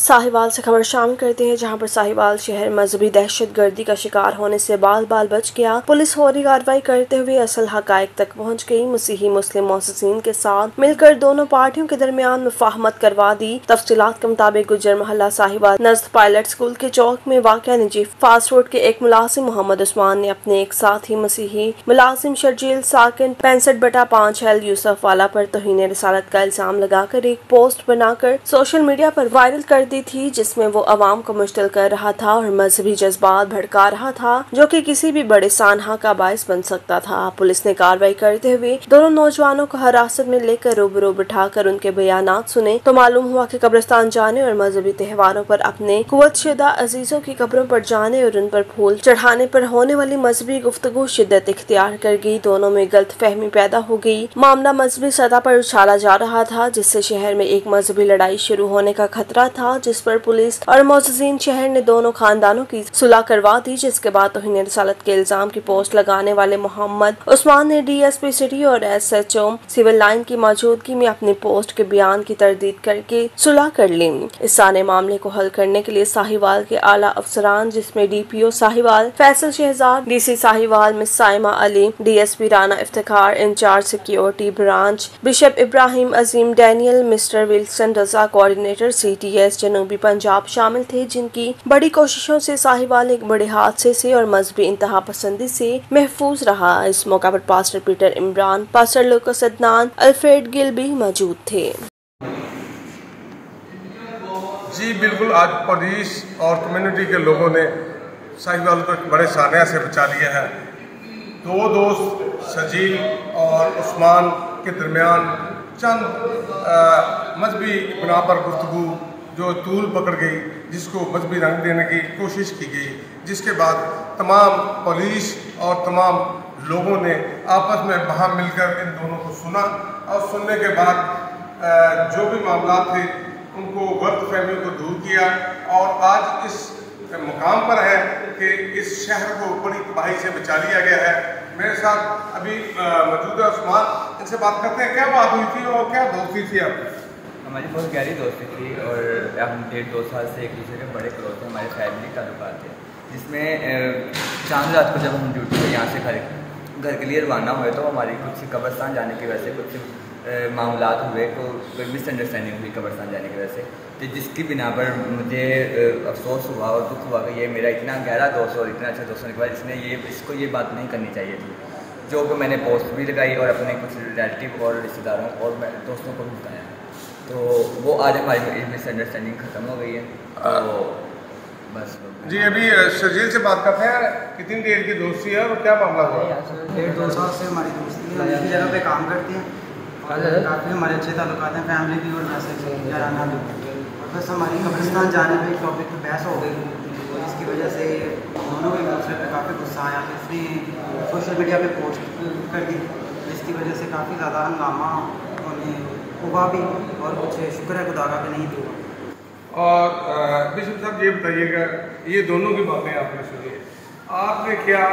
साहिवाल से खबर शामिल करते हैं, जहाँ पर साहिवाल शहर मजहबी दहशत गर्दी का शिकार होने से बाल बाल बच गया। पुलिस फौरी कार्रवाई करते हुए असल हक तक पहुँच गई। मसीही मुस्लिम मोहसिन के साथ मिलकर दोनों पार्टियों के दरमियान मुफाहमत करवा दी। तफसीत के मुताबिक गुजर मोहल्ला साहिवाल नर्स पायलट स्कूल के चौक में वाक़ निजी फास्ट फ़ूड के एक मुलाजिम मोहम्मद उस्मान ने अपने एक साथी मसीही मुलाजिम शर्जील साकिन पैंसठ बटा पाँच एल यूसफ वाला पर तोहन रसालत का इल्ज़ाम लगाकर एक पोस्ट बनाकर सोशल मीडिया पर वायरल कर दी थी, जिसमें वो अवाम को मुश्तिल कर रहा था और मजहबी जज्बात भड़का रहा था, जो कि किसी भी बड़े सानहा का बायस बन सकता था। पुलिस ने कार्रवाई करते हुए दोनों नौजवानों को हिरासत में लेकर रूबरू बिठाकर उनके बयान सुने। तो मालूम हुआ की कब्रिस्तान जाने और मजहबी त्योहारों पर अपने कुत शुदा अजीजों की कब्रों पर जाने और उन पर फूल चढ़ाने पर होने वाली मजहबी गुफ्तगु शिद्दत इख्तियार कर गई। दोनों में गलत फहमी पैदा हो गई। मामला मजहबी सतह पर उछाला जा रहा था, जिससे शहर में एक मजहबी लड़ाई शुरू होने का खतरा था जिस पर पुलिस और मोजीन शहर ने दोनों खानदानों की सुलह करवा दी, जिसके बाद तोहिन रसालत के इल्ज़ाम की पोस्ट लगाने वाले मोहम्मद उस्मान ने डीएसपी सिटी और S H SHO civil line की मौजूदगी में अपनी पोस्ट के बयान की तरदीद करके सुलह कर ली। इस सारे मामले को हल करने के लिए साहिवाल के आला अफसरान, जिसमें DPO Sahiwal, Faisal Shahzad, DC Sahiwal, miss Saima Ali, DSP Rana Iftar incharge security branch, bishop Ibrahim Azeem, Daniel, mister Wilson Raza, coordinator S जनूबी पंजाब शामिल थे, जिनकी बड़ी कोशिशों से साहिवाल एक बड़े हादसे से और मजहबी इंतहा पसंदी से महफूज रहा। इस मौका पर pastor Peter Imran, pastor Lucas Adnan Alfred Gill भी मौजूद थे। जी, बिल्कुल आज पुलिस और कम्युनिटी के लोगों ने साहिवाल को बड़े सानिया से बचा लिया है। दो दोस्त, सजील और उस्मान के दरमियान चंद मजहबी बना पर गुफ्तु जो तूल पकड़ गई, जिसको मजहबी रंग देने की कोशिश की गई, जिसके बाद तमाम पुलिस और तमाम लोगों ने आपस में वहाँ मिलकर इन दोनों को सुना और सुनने के बाद जो भी मामला थे, उनको गलत फहमी को दूर किया और आज इस मुकाम पर है कि इस शहर को बड़ी तबाही से बचा लिया गया है। मेरे साथ अभी मौजूदा उस्मान। इनसे बात करते हैं, क्या बात हुई थी और क्या दोस्ती थी आपकी? हमारी बहुत गहरी दोस्ती थी और हम डेढ़ दो साल से एक दूसरे के बड़े क्लोज थे हमारे फैमिली का ताल्लुकात थे, जिसमें चाँद रात को जब हम ड्यूटी पे यहाँ से घर घर के लिए रवाना हुए तो हमारी कुछ कब्रस्तान जाने की वजह से कुछ मामला हुए को कोई मिसअंडरस्टैंडिंग हुई कब्रस्तान जाने की वजह से। तो जिसकी बिना पर मुझे अफसोस हुआ और दुख हुआ कि ये मेरा इतना गहरा दोस्त और इतना अच्छा दोस्त होने के बाद इसने ये, इसको ये बात नहीं करनी चाहिए थी। जो कि मैंने पोस्ट भी लगाई और अपने कुछ रिलेटिव और रिश्तेदारों और दोस्तों को भी बताया। तो वो आज हमारी मिसअंडरस्टैंडिंग ख़त्म हो गई है। तो बस जी अभी शजील से बात करते हैं। कितनी देर की दोस्ती है और क्या मामला हुआ? डेढ़ दो साल से हमारी दोस्ती है। एक जगह पे काम करते हैं। काफ़ी हमारे अच्छे ताल्लुक हैं फैमिली भी और जैसे याराना भी। और बस हमारी कब्रिस्तान जाने में एक टॉपिक पर बहस हो गई। जिसकी वजह से दोनों के दूसरे पर काफ़ी गुस्सा आया। फिर सोशल मीडिया पे पोस्ट कर दी। जिसकी वजह से काफ़ी ज़्यादा हंगामा होने हुआ भी और कुछ शुक्र है खुदा का भी नहीं हुआ और बिशप साहब ये बताइएगा ये दोनों की बातें आपने सुनी है। आपने क्या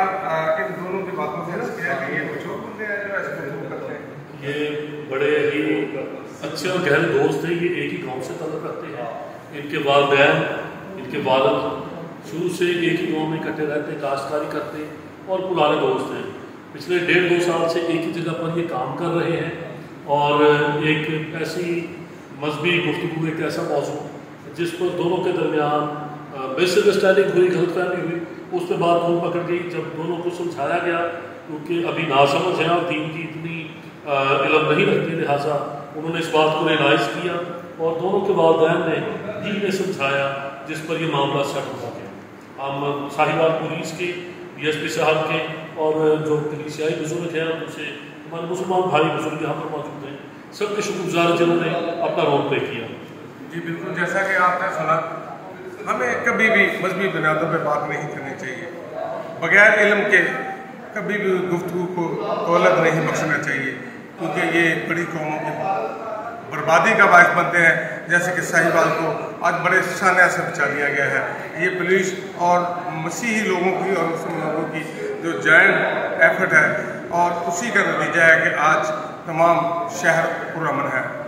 इन दोनों की बातों से किया कि ये कुछ और बंदे हैं जो ऐसे करते हैं? ये बड़े ही अच्छे और गहरे दोस्त हैं ये एक ही गाँव से तलब रखते हैं। इनके वालदेन इनके वालद शुरू से एक ही गाँव में इकट्ठे रहते हैं काश्तकारी करते हैं और पुराने दोस्त हैं। पिछले डेढ़ दो साल से एक ही जगह पर ये काम कर रहे हैं। और एक ऐसी मजहबी गुफ्तु एक ऐसा मौजू जिस पर दोनों के दरमियान मिसअंडरस्टैंडिंग हुई गलतफहमी हुई। उस पर बात खूब पकड़ गई जब दोनों को समझाया गया, क्योंकि अभी नासमझ है और दीन की इतनी इलम नहीं रखती, लिहाजा उन्होंने इस बात को रियलाइज़ किया और दोनों के वालदेन ने दीन ने समझाया, जिस पर यह मामला सेट हो गया। हम साहिवाल पुलिस के डी एस पी साहब के और जो कलीसियाई बुज़ुर्ग हैं, उनसे हमारे मुसलमान भाई बुज़ुर्ग यहाँ पर मौजूद हैं। सबके शुक्रगुजार जिन्होंने अपना रोल प्ले किया। जी, बिल्कुल। जैसा कि आपने सुना, हमें कभी भी मजहबी बुनियादों पर बात नहीं करनी चाहिए। बगैर इल्म के कभी भी गुफ्तु को दौलत नहीं बख्शना चाहिए, क्योंकि ये बड़ी कौमों की बर्बादी का बायस बनते हैं। जैसे कि साहिवाल को आज बड़े शानिया से बचा लिया गया है। ये पुलिस और मसीही लोगों की और मुस्लिम लोगों की जो जॉइंट एफर्ट है और उसी का नतीजा है कि आज तमाम शहर पुरमन है।